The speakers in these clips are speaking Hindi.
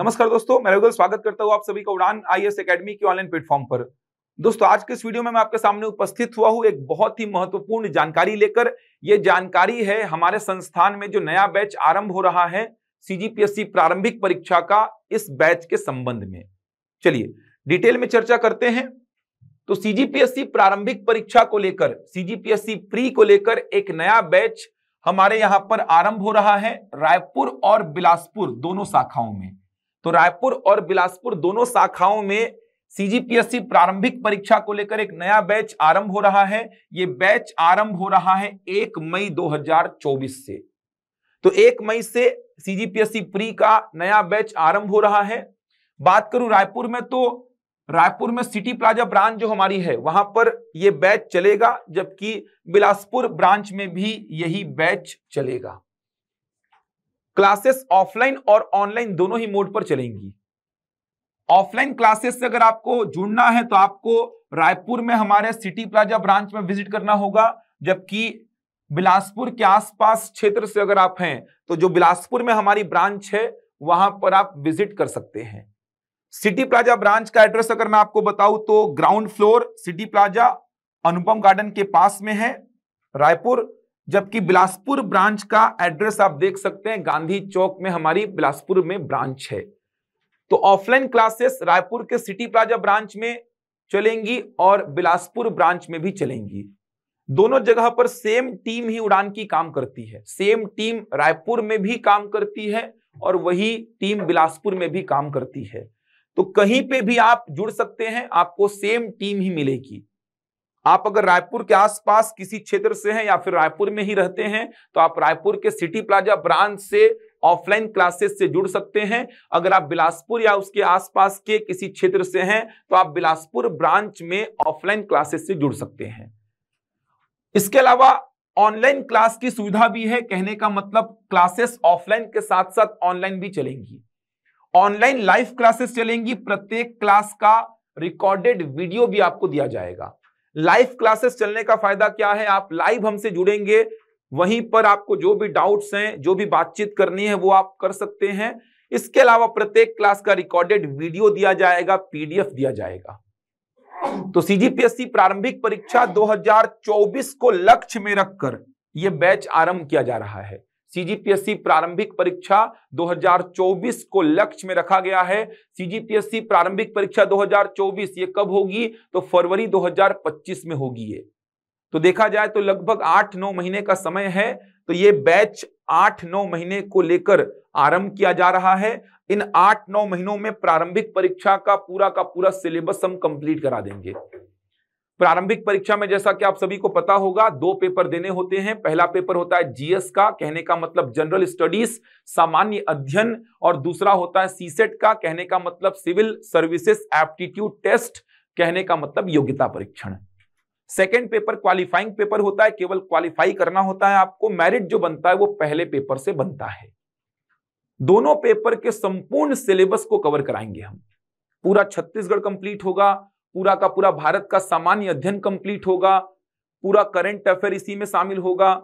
नमस्कार दोस्तों, मैं रघुल स्वागत करता हूँ आप सभी का उड़ान आई एस अकेडमी के ऑनलाइन प्लेटफॉर्म पर। दोस्तों, आज के इस वीडियो में मैं आपके सामने उपस्थित हुआ हूँ एक बहुत ही महत्वपूर्ण जानकारी लेकर। यह जानकारी है हमारे संस्थान में जो नया बैच आरंभ हो रहा है सीजीपीएससी प्रारंभिक परीक्षा का इस बैच के संबंध में। चलिए डिटेल में चर्चा करते हैं। तो सीजीपीएससी प्रारंभिक परीक्षा को लेकर सीजीपीएससी प्री को लेकर एक नया बैच हमारे यहाँ पर आरंभ हो रहा है, रायपुर और बिलासपुर दोनों शाखाओं में। तो रायपुर और बिलासपुर दोनों शाखाओं में सीजीपीएससी प्रारंभिक परीक्षा को लेकर एक नया बैच आरंभ हो रहा है। ये बैच आरंभ हो रहा है एक मई 2024 से। तो एक मई से सीजीपीएससी प्री का नया बैच आरंभ हो रहा है। बात करूँ रायपुर में तो रायपुर में सिटी प्लाजा ब्रांच जो हमारी है, वहाँ पर यह बैच चलेगा, जबकि बिलासपुर ब्रांच में भी यही बैच चलेगा। क्लासेस ऑफलाइन और ऑनलाइन दोनों ही मोड पर चलेंगी। ऑफलाइन क्लासेस से अगर आपको जुड़ना है तो आपको रायपुर में हमारे सिटी प्लाजा ब्रांच में विज़िट करना होगा, जबकि बिलासपुर के आसपास क्षेत्र से अगर आप हैं तो जो बिलासपुर में हमारी ब्रांच है, वहाँ पर आप विज़िट कर सकते हैं। सिटी प्लाजा ब्रांच का एड्रेस अगर मैं आपको बताऊँ तो ground floor city plaza Anupam garden के पास में है, रायपुर जबकि बिलासपुर ब्रांच का एड्रेस आप देख सकते हैं, गांधी चौक में हमारी बिलासपुर में ब्रांच है। तो ऑफलाइन क्लासेस रायपुर के सिटी प्लाजा ब्रांच में चलेंगी और बिलासपुर ब्रांच में भी चलेंगी। दोनों जगह पर सेम टीम ही उड़ान की काम करती है। सेम टीम रायपुर में भी काम करती है और वही टीम बिलासपुर में भी काम करती है। तो कहीं पे भी आप जुड़ सकते हैं, आपको सेम टीम ही मिलेगी। आप अगर रायपुर के आसपास किसी क्षेत्र से हैं या फिर रायपुर में ही रहते हैं तो आप रायपुर के सिटी प्लाजा ब्रांच से ऑफलाइन क्लासेस से जुड़ सकते हैं। अगर आप बिलासपुर या उसके आसपास के किसी क्षेत्र से हैं तो आप बिलासपुर ब्रांच में ऑफलाइन क्लासेस से जुड़ सकते हैं। इसके अलावा ऑनलाइन क्लास की सुविधा भी है, कहने का मतलब क्लासेस ऑफलाइन के साथ साथ ऑनलाइन भी चलेंगी। ऑनलाइन लाइव क्लासेस चलेंगी, प्रत्येक क्लास का रिकॉर्डेड वीडियो भी आपको दिया जाएगा। लाइव क्लासेस चलने का फ़ायदा क्या है? आप लाइव हमसे जुड़ेंगे। वहीं पर आपको जो भी डाउट्स हैं, जो भी बातचीत करनी है, वो आप कर सकते हैं। इसके अलावा प्रत्येक क्लास का रिकॉर्डेड वीडियो दिया जाएगा पीडीएफ दिया जाएगा। तो सीजीपीएससी प्रारंभिक परीक्षा 2024 को लक्ष्य में रखकर यह बैच आरंभ किया जा रहा है। सीजीपीएससी प्रारंभिक परीक्षा 2024 को लक्ष्य में रखा गया है। सीजीपीएससी प्रारंभिक परीक्षा 2024 ये कब होगी? तो फरवरी 2025 में होगी ये। तो देखा जाए तो लगभग आठ नौ महीने का समय है तो ये बैच आठ नौ महीने को लेकर आरंभ किया जा रहा है। इन आठ नौ महीनों में प्रारंभिक परीक्षा का पूरा का पूरा सिलेबस हम कंप्लीट करा देंगे। प्रारंभिक परीक्षा में जैसा कि आप सभी को पता होगा, दो पेपर देने होते हैं। पहला पेपर होता है जीएस का, कहने का मतलब जनरल स्टडीज़, सामान्य अध्ययन, और दूसरा होता है सीसेट का, कहने का मतलब सिविल सर्विसेज़ एप्टीट्यूड टेस्ट, कहने का मतलब योग्यता परीक्षण। सेकेंड पेपर, क्वालिफाइंग पेपर होता है, केवल क्वालिफाई करना होता है आपको, मेरिट जो बनता है वो पहले पेपर से बनता है। दोनों पेपर के संपूर्ण सिलेबस को कवर कराएँगे हम। पूरा छत्तीसगढ़ कंप्लीट होगा पूरा का पूरा भारत का सामान्य अध्ययन कंप्लीट होगा, पूरा करंट अफेयर इसी में शामिल होगा,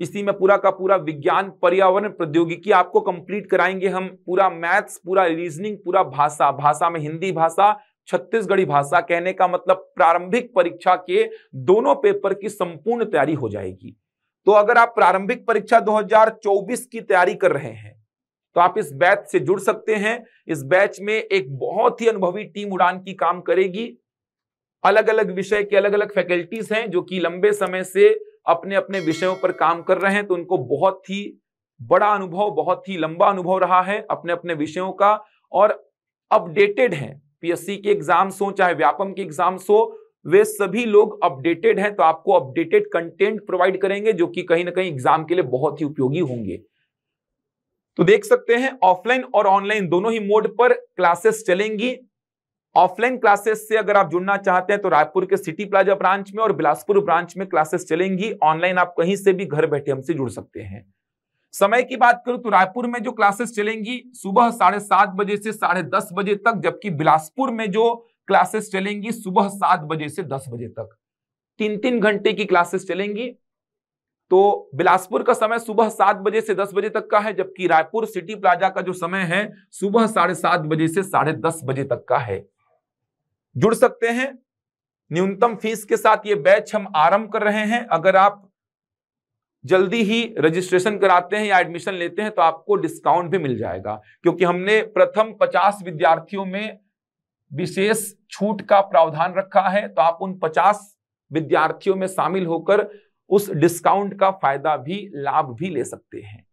इसी में पूरा का पूरा विज्ञान, पर्यावरण, प्रौद्योगिकी आपको कंप्लीट कराएँगे हम, पूरा मैथ्स पूरा रीजनिंग पूरा भाषा भाषा में हिंदी भाषा, छत्तीसगढ़ी भाषा कहने का मतलब प्रारंभिक परीक्षा के दोनों पेपर की संपूर्ण तैयारी हो जाएगी। तो अगर आप प्रारंभिक परीक्षा 2024 की तैयारी कर रहे हैं तो आप इस बैच से जुड़ सकते हैं, इस बैच में एक बहुत ही अनुभवी टीम उड़ान की काम करेगी अलग अलग विषय के अलग अलग फैकल्टीज हैं, जो कि लंबे समय से अपने अपने विषयों पर काम कर रहे हैं तो उनको बहुत ही बड़ा अनुभव, बहुत ही लंबा अनुभव रहा है अपने अपने विषयों का, और अपडेटेड है। पीएससी के एग्ज़ाम्स हो, चाहे व्यापम के एग्ज़ाम्स हो, वे सभी लोग अपडेटेड हैं तो आपको अपडेटेड कंटेंट प्रोवाइड करेंगे, जो कि कहीं ना कहीं एग्ज़ाम के लिए बहुत ही उपयोगी होंगे। तो देख सकते हैं ऑफलाइन और ऑनलाइन दोनों ही मोड पर क्लासेस चलेंगी। ऑफलाइन क्लासेस से अगर आप जुड़ना चाहते हैं तो रायपुर के सिटी प्लाजा ब्रांच में और बिलासपुर ब्रांच में क्लासेस चलेंगी। ऑनलाइन आप कहीं से भी घर बैठे हमसे जुड़ सकते हैं। समय की बात करूँ तो रायपुर में जो क्लासेस चलेंगी, सुबह साढ़े सात बजे से साढ़े दस बजे तक, जबकि बिलासपुर में जो क्लासेस चलेंगी, सुबह सात बजे से दस बजे तक। तीन तीन घंटे की क्लासेस चलेंगी। तो बिलासपुर का समय सुबह सात बजे से दस बजे तक का है, जबकि रायपुर सिटी प्लाजा का जो समय है, सुबह साढ़े सात बजे से साढ़े दस बजे तक का है। जुड़ सकते हैं। न्यूनतम फ़ीस के साथ ये बैच हम आरंभ कर रहे हैं। अगर आप जल्दी ही रजिस्ट्रेशन कराते हैं या एडमिशन लेते हैं तो आपको डिस्काउंट भी मिल जाएगा। क्योंकि हमने प्रथम 50 विद्यार्थियों में विशेष छूट का प्रावधान रखा है तो आप उन 50 विद्यार्थियों में शामिल होकर उस डिस्काउंट का फ़ायदा भी, लाभ भी ले सकते हैं।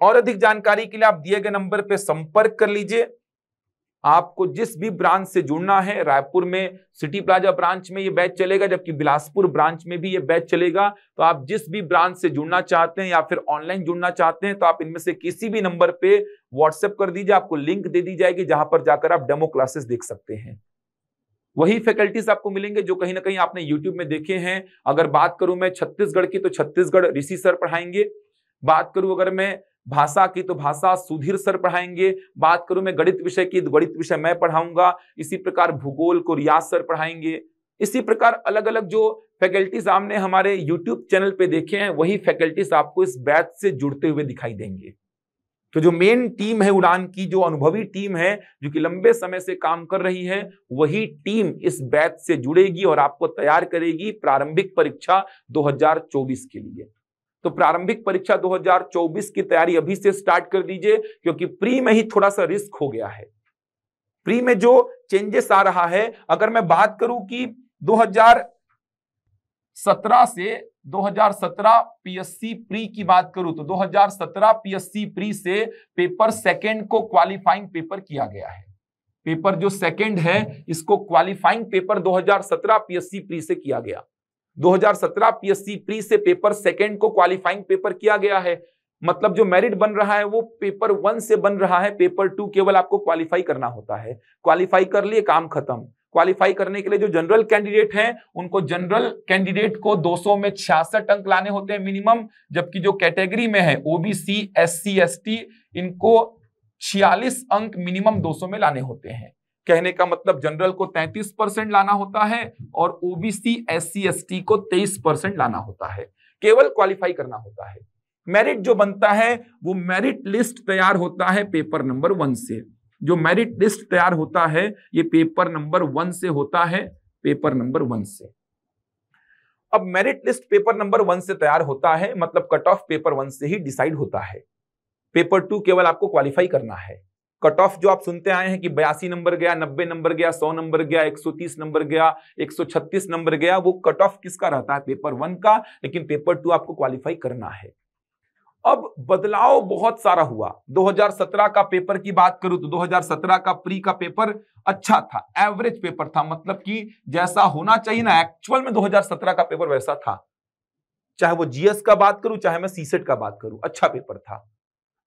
और अधिक जानकारी के लिए आप दिए गए नंबर पर संपर्क कर लीजिए। आपको जिस भी ब्रांच से जुड़ना है, रायपुर में, सिटी प्लाजा ब्रांच में ये बैच चलेगा, जबकि बिलासपुर ब्रांच में भी ये बैच चलेगा। तो आप जिस भी ब्रांच से जुड़ना चाहते हैं या फिर ऑनलाइन जुड़ना चाहते हैं तो आप इनमें से किसी भी नंबर पे व्हाट्सएप कर दीजिए, आपको लिंक दे दी जाएगी, जहाँ पर जाकर आप डेमो क्लासेस देख सकते हैं। वही फैकल्टीज आपको मिलेंगे जो कहीं ना कहीं आपने यूट्यूब में देखे हैं। अगर बात करूँ मैं छत्तीसगढ़ की तो छत्तीसगढ़ ऋषि सर पढ़ाएँगे। बात करूँ अगर मैं भाषा की तो भाषा सुधीर सर पढ़ाएँगे। बात करूँ मैं गणित विषय की तो गणित विषय मैं पढ़ाऊँगा। इसी प्रकार भूगोल को रियाज सर पढ़ाएँगे। इसी प्रकार अलग अलग जो फैकल्टीज आपने हमारे यूट्यूब चैनल पे देखे हैं, वही फैकल्टीज आपको इस बैच से जुड़ते हुए दिखाई देंगे। तो जो मेन टीम है उड़ान की, जो अनुभवी टीम है, जो कि लंबे समय से काम कर रही है, वही टीम इस बैच से जुड़ेगी और आपको तैयार करेगी प्रारंभिक परीक्षा 2024 के लिए। तो प्रारंभिक परीक्षा 2024 की तैयारी अभी से स्टार्ट कर दीजिए, क्योंकि प्री में ही थोड़ा सा रिस्क हो गया है। प्री में जो चेंजेस आ रहा है, अगर मैं बात करूँ कि 2017 से 2017 पीएससी प्री की बात करूँ तो 2017 पीएससी प्री से पेपर सेकंड को क्वालिफाइंग पेपर किया गया है। पेपर जो सेकंड है, इसको क्वालिफाइंग पेपर 2017 पीएससी प्री से किया गया। 2017 पीएससी प्री से पेपर सेकंड को क्वालिफाइंग पेपर किया गया है। मतलब जो मेरिट बन रहा है, वो पेपर वन से बन रहा है। पेपर टू केवल आपको क्वालिफाई करना होता है। क्वालिफाई कर लिए, काम खत्म। क्वालिफाई करने के लिए जो जनरल कैंडिडेट हैं, उनको जनरल कैंडिडेट को 200 में छियासठ अंक लाने होते हैं मिनिमम जबकि जो कैटेगरी में है ओबीसी एससी एसटी इनको 46 अंक मिनिमम 200 में लाने होते हैं। कहने का मतलब जनरल को 33 परसेंट लाना होता है और ओबीसी एस सी को 23 परसेंट लाना होता है। केवल क्वालिफाई करना होता है। मेरिट जो बनता है, वो मेरिट लिस्ट तैयार होता है पेपर नंबर वन से। जो मेरिट लिस्ट तैयार होता है, ये पेपर नंबर वन से होता है पेपर नंबर वन से। अब merit list paper number one से तैयार होता है मतलब कट ऑफ़ पेपर वन से ही डिसाइड होता है। पेपर टू केवल आपको क्वालिफाई करना है। कट ऑफ़ जो आप सुनते आए हैं कि बयासी नंबर गया, नब्बे नंबर गया, सौ नंबर गया 130 नंबर गया 136 नंबर गया, वो कट ऑफ़ किसका रहता है? पेपर वन का, लेकिन पेपर टू आपको क्वालिफाई करना है। अब बदलाव बहुत सारा हुआ। 2017 का पेपर की बात करूँ तो 2017 का प्री का पेपर अच्छा था, एवरेज पेपर था मतलब कि जैसा होना चाहिए ना, एक्चुअल में 2017 का पेपर वैसा था। चाहे वो जीएस का बात करूँ, चाहे मैं सीसेट का बात करूँ अच्छा पेपर था।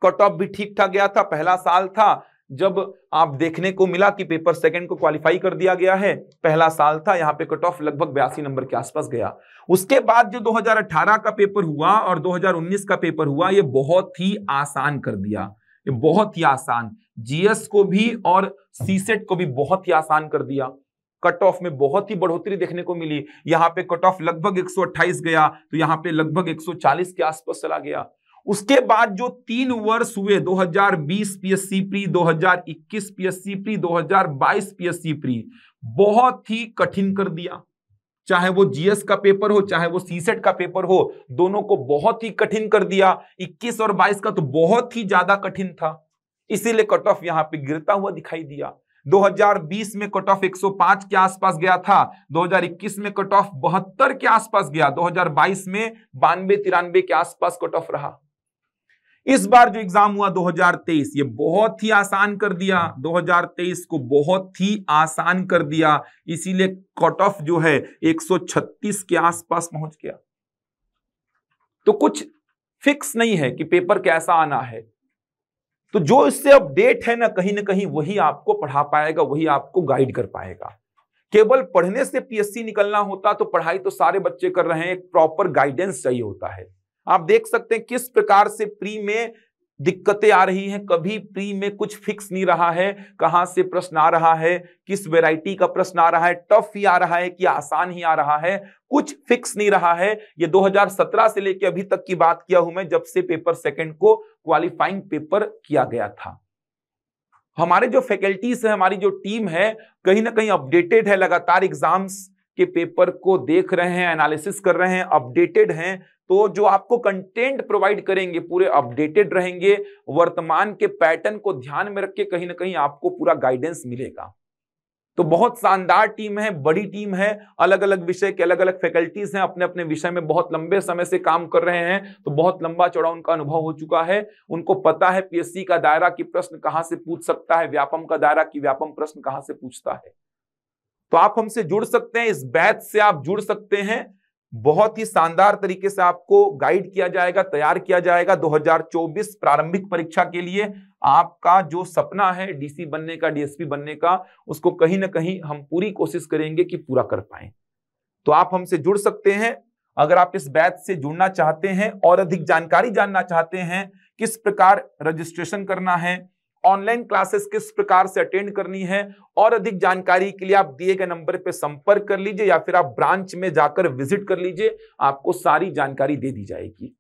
कट ऑफ़ भी ठीक ठाक गया था, पहला साल था, जब आप देखने को मिला कि पेपर सेकंड को क्वालिफाई कर दिया गया है, पहला साल था, यहाँ पे कट ऑफ़ लगभग बयासी नंबर के आसपास गया। उसके बाद जो 2018 का पेपर हुआ और 2019 का पेपर हुआ, ये बहुत ही आसान कर दिया। ये बहुत ही आसान। जीएस को भी और सीसेट को भी बहुत ही आसान कर दिया। कट ऑफ़ में बहुत ही बढ़ोतरी देखने को मिली। यहाँ पे कट ऑफ़ लगभग 128 गया तो यहाँ पे लगभग 140 के आसपास चला गया। उसके बाद जो तीन वर्ष हुए 2020 PSC pre 2021 PSC pre 2022 PSC pre, बहुत ही कठिन कर दिया। चाहे वो जीएस का पेपर हो, चाहे वो सीसेट का पेपर हो, दोनों को बहुत ही कठिन कर दिया। 21 और 22 का तो बहुत ही ज़्यादा कठिन था। इसीलिए कट ऑफ़ यहाँ पे गिरता हुआ दिखाई दिया। 2020 में कट ऑफ़ 105 के आसपास गया था। 2021 में कट ऑफ़ बहत्तर के आसपास गया। 2022 में बानवे तिरानवे के आसपास कट ऑफ़ रहा। इस बार जो एग्ज़ाम हुआ 2023 ये बहुत ही आसान कर दिया। 2023 को बहुत ही आसान कर दिया। इसीलिए कट ऑफ़ जो है 136 के आसपास पहुँच गया। तो कुछ फिक्स नहीं है कि पेपर कैसा आना है। तो जो इससे अपडेट है ना, कहीं ना कहीं वही आपको पढ़ा पाएगा, वही आपको गाइड कर पाएगा। केवल पढ़ने से पीएससी निकलना होता तो पढ़ाई तो सारे बच्चे कर रहे हैं, एक प्रॉपर गाइडेंस चाहिए होता है। आप देख सकते हैं किस प्रकार से प्री में दिक्कतें आ रही हैं। कभी प्री में कुछ फिक्स नहीं रहा है। कहाँ से प्रश्न आ रहा है? किस वैरायटी का प्रश्न आ रहा है? टफ ही आ रहा है कि आसान ही आ रहा है? कुछ फिक्स नहीं रहा है। ये 2017 से लेकर अभी तक की बात किया हूँ मैं, जब से पेपर सेकंड को क्वालिफाइंग पेपर किया गया था। हमारे जो फैकल्टीज है, हमारी जो टीम है, कहीं ना कहीं अपडेटेड है, लगातार एग्ज़ाम्स के पेपर को देख रहे हैं, एनालिसिस कर रहे हैं, अपडेटेड हैं। तो जो आपको कंटेंट प्रोवाइड करेंगे, पूरे अपडेटेड रहेंगे, वर्तमान के पैटर्न को ध्यान में रख के कहीं ना कहीं आपको पूरा गाइडेंस मिलेगा। तो बहुत शानदार टीम है, बड़ी टीम है अलग अलग विषय के अलग अलग फैकल्टीज हैं अपने अपने विषय में बहुत लंबे समय से काम कर रहे हैं तो बहुत लंबा चौड़ा उनका अनुभव हो चुका है। उनको पता है पीएससी का दायरा की प्रश्न कहाँ से पूछ सकता है, व्यापम का दायरा की व्यापम प्रश्न कहाँ से पूछता है। तो आप हमसे जुड़ सकते हैं, इस बैच से आप जुड़ सकते हैं बहुत ही शानदार तरीके से आपको गाइड किया जाएगा, तैयार किया जाएगा 2024 प्रारंभिक परीक्षा के लिए। आपका जो सपना है डीसी बनने का डीएसपी बनने का, उसको कहीं ना कहीं हम पूरी कोशिश करेंगे कि पूरा कर पाए। तो आप हमसे जुड़ सकते हैं। अगर आप इस बैच से जुड़ना चाहते हैं और अधिक जानकारी जानना चाहते हैं, किस प्रकार रजिस्ट्रेशन करना है ऑनलाइन क्लासेस किस प्रकार से अटेंड करनी है, और अधिक जानकारी के लिए आप दिए गए नंबर पर संपर्क कर लीजिए या फिर आप ब्रांच में जाकर विज़िट कर लीजिए, आपको सारी जानकारी दे दी जाएगी।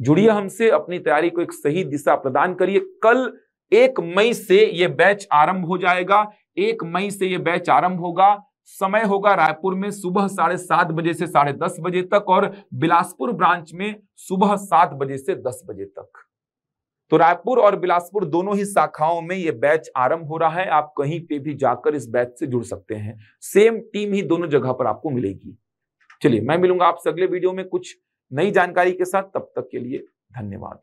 जुड़िए हमसे, अपनी तैयारी को एक सही दिशा प्रदान करिए। कल एक मई से यह बैच आरंभ हो जाएगा। एक मई से यह बैच आरंभ होगा। समय होगा रायपुर में सुबह साढ़े सात बजे से साढ़े दस बजे तक और बिलासपुर ब्रांच में सुबह सात बजे से दस बजे तक। तो रायपुर और बिलासपुर दोनों ही शाखाओं में ये बैच आरंभ हो रहा है। आप कहीं पे भी जाकर इस बैच से जुड़ सकते हैं। सेम टीम ही दोनों जगह पर आपको मिलेगी। चलिए, मैं मिलूँगा आपसे अगले वीडियो में कुछ नई जानकारी के साथ। तब तक के लिए धन्यवाद।